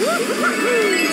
Woo-hoo-hoo!